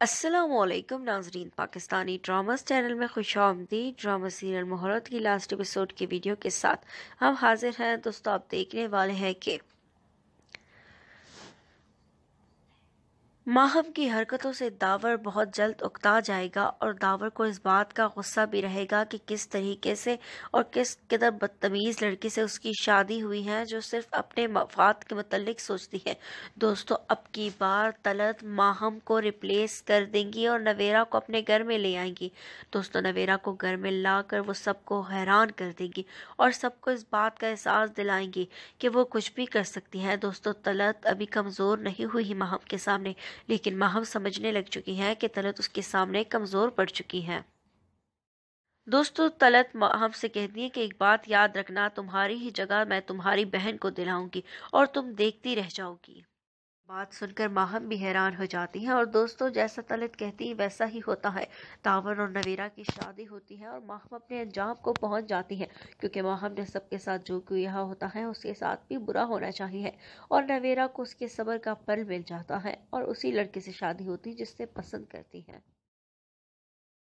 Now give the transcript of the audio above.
असलम नाजरीन Pakistani dramas channel में खुश आमदी ड्रामा सीरियल मोहरत की लास्ट एपिसोड की वीडियो के साथ हम हाजिर हैं। दोस्तों, आप देखने वाले हैं कि माहम की हरकतों से दावर बहुत जल्द उकता जाएगा और दावर को इस बात का गुस्सा भी रहेगा कि किस तरीके से और किस कदर बदतमीज़ लड़की से उसकी शादी हुई है, जो सिर्फ़ अपने मफाद के मतलब सोचती है। दोस्तों, अब की बार तलत माहम को रिप्लेस कर देंगी और नवेरा को अपने घर में ले आएँगी। दोस्तों, नवेरा को घर में ला कर वो सबको हैरान कर देंगी और सबको इस बात का एहसास दिलाएँगी कि वो कुछ भी कर सकती हैं। दोस्तों, तलत अभी कमज़ोर नहीं हुई माहम के सामने। लेकिन माहम समझने लग चुकी है कि तलत उसके सामने कमज़ोर पड़ चुकी है। दोस्तों, तलत माहम से कहती है कि एक बात याद रखना, तुम्हारी ही जगह मैं तुम्हारी बहन को दिलाऊँगी और तुम देखती रह जाओगी। बात सुनकर माहम भी हैरान हो जाती हैं और दोस्तों, जैसा तलित कहती है, वैसा ही होता है। तावन और नवेरा की शादी होती है और माहम अपने अंजाम को पहुँच जाती है, क्योंकि माहम ने सबके साथ जो किया होता है, उसके साथ भी बुरा होना चाहिए और नवेरा को उसके सबर का फल मिल जाता है और उसी लड़के से शादी होती जिससे पसंद करती है।